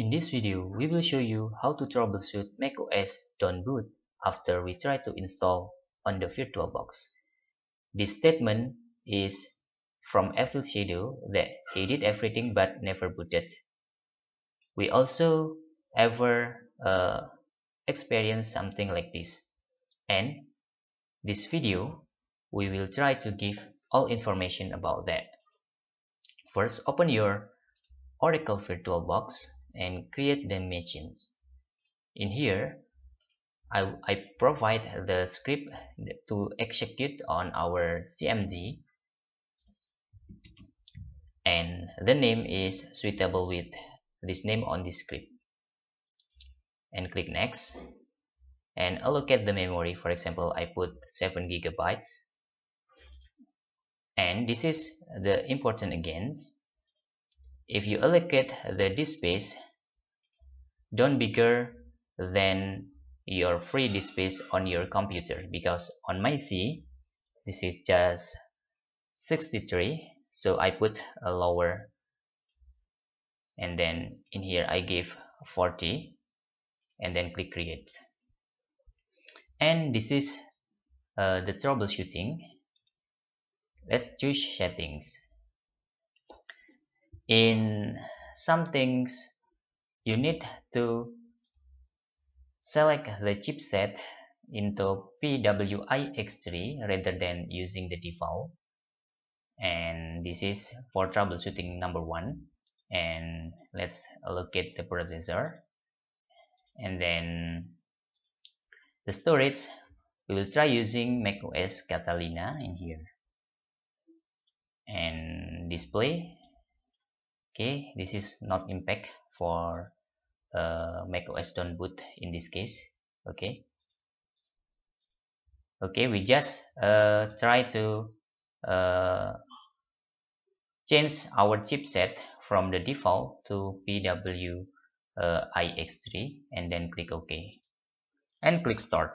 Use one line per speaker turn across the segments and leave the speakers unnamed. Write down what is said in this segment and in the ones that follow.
In this video, we will show you how to troubleshoot macOS don't boot after we try to install on the VirtualBox. This statement is from Evil Shadow that he did everything but never booted. We also ever uh, experienced something like this. And this video, we will try to give all information about that. First, open your Oracle VirtualBox and create the machines. In here, I, I provide the script to execute on our CMD and the name is suitable with this name on this script. And click next. And allocate the memory. For example I put 7 gigabytes. And this is the important again. If you allocate the disk space don't bigger than your free disk space on your computer because on my C this is just 63 so I put a lower. And then in here I give 40 and then click create. And this is uh, the troubleshooting. Let's choose settings. In some things you need to select the chipset into PIIX3 rather than using the default. And this is for troubleshooting number one. And let's allocate the processor. And then the storage we will try using macOS Catalina in here. And display okay this is not impact for uh, macOS don't boot in this case. Okay. Okay we just uh, try to uh, change our chipset from the default to PW uh, IX3 and then click OK. And click start.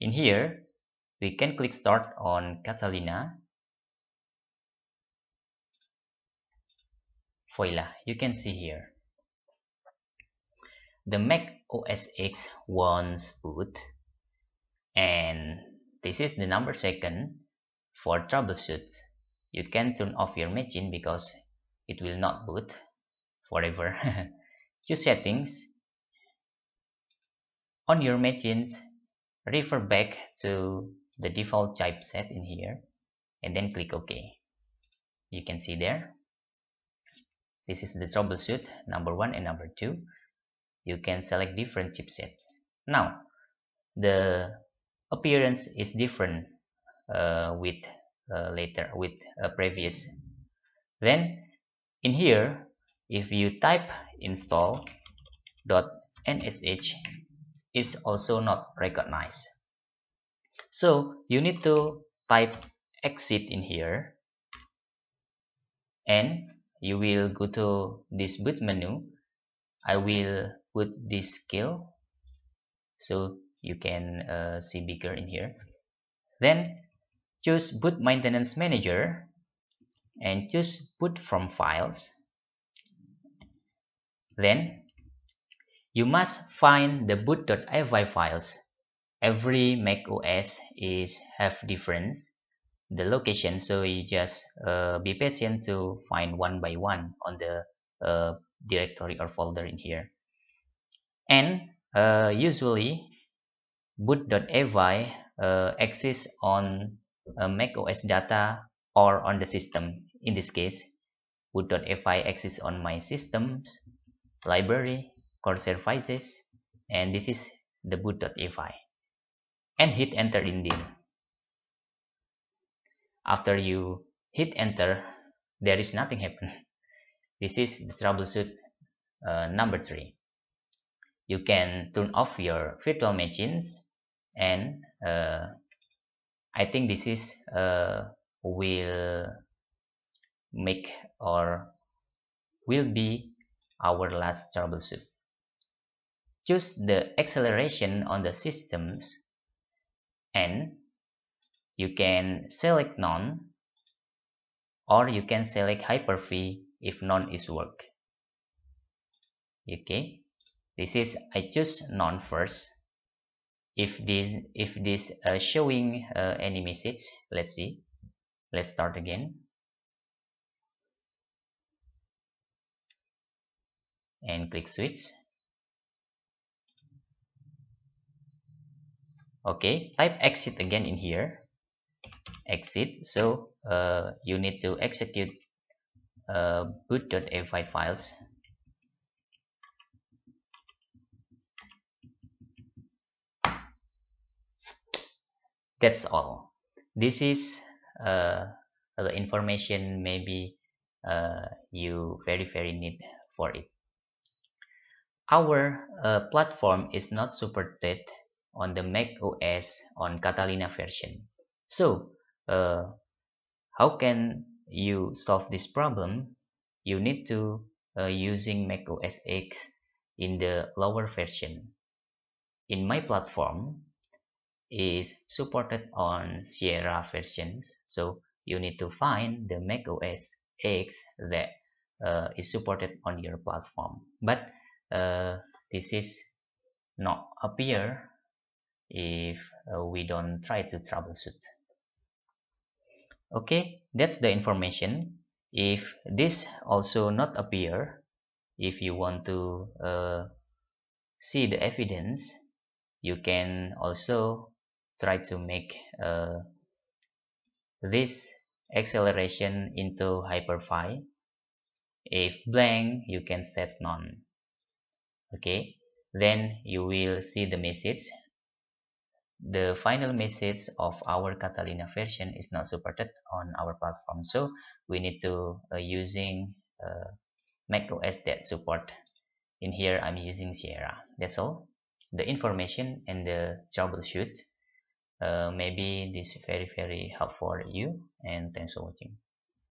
In here we can click start on Catalina. Voila you can see here. The Mac OS X wants boot and this is the number second for troubleshoot. You can turn off your machine because it will not boot forever. Choose settings. On your machines refer back to the default chipset in here and then click OK. You can see there this is the troubleshoot number one and number two. You can select different chipset. Now the appearance is different uh, with uh, later with a previous. Then in here if you type install dot nsh is also not recognized so you need to type exit in here. And you will go to this boot menu. I will put this scale so you can uh, see bigger in here. Then choose boot maintenance manager and choose boot from files. Then you must find the boot.efi files every mac os is have difference the location so you just uh, be patient to find one by one on the uh, directory or folder in here. And uh, usually boot.efi uh, exists on uh, Mac OS data or on the system. In this case boot.efi exists on my systems library core services and this is the boot.efi and hit enter in there after you hit enter there is nothing happen. This is the troubleshoot uh, number three. You can turn off your virtual machines and uh, I think this is uh, will make or will be our last troubleshoot. Choose the acceleration on the systems and you can select none or you can select Hyper-V if none is work. Okay this is I choose none first. If this if this uh, showing uh, any message let's see. Let's start again. And click switch okay type exit again in here. Exit. So uh, you need to execute uh, boot.efi files. That's all. This is uh, the information maybe uh, you very very need for it. Our uh, platform is not supported on the Mac OS on Catalina version. So uh, how can you solve this problem? You need to uh, using Mac OS X in the lower version. In my platform is supported on Sierra versions. So you need to find the Mac OS X that uh, is supported on your platform. But uh, this is not appear if uh, we don't try to troubleshoot. Okay that's the information. If this also not appear if you want to uh, see the evidence you can also try to make uh, this acceleration into Hyper-V if blank you can set none. Okay then you will see the message the final message of our Catalina version is not supported on our platform. So we need to uh, using uh, Mac OS that support in here I'm using Sierra. That's all. The information and the troubleshoot uh, maybe this is very very helpful for you and thanks for watching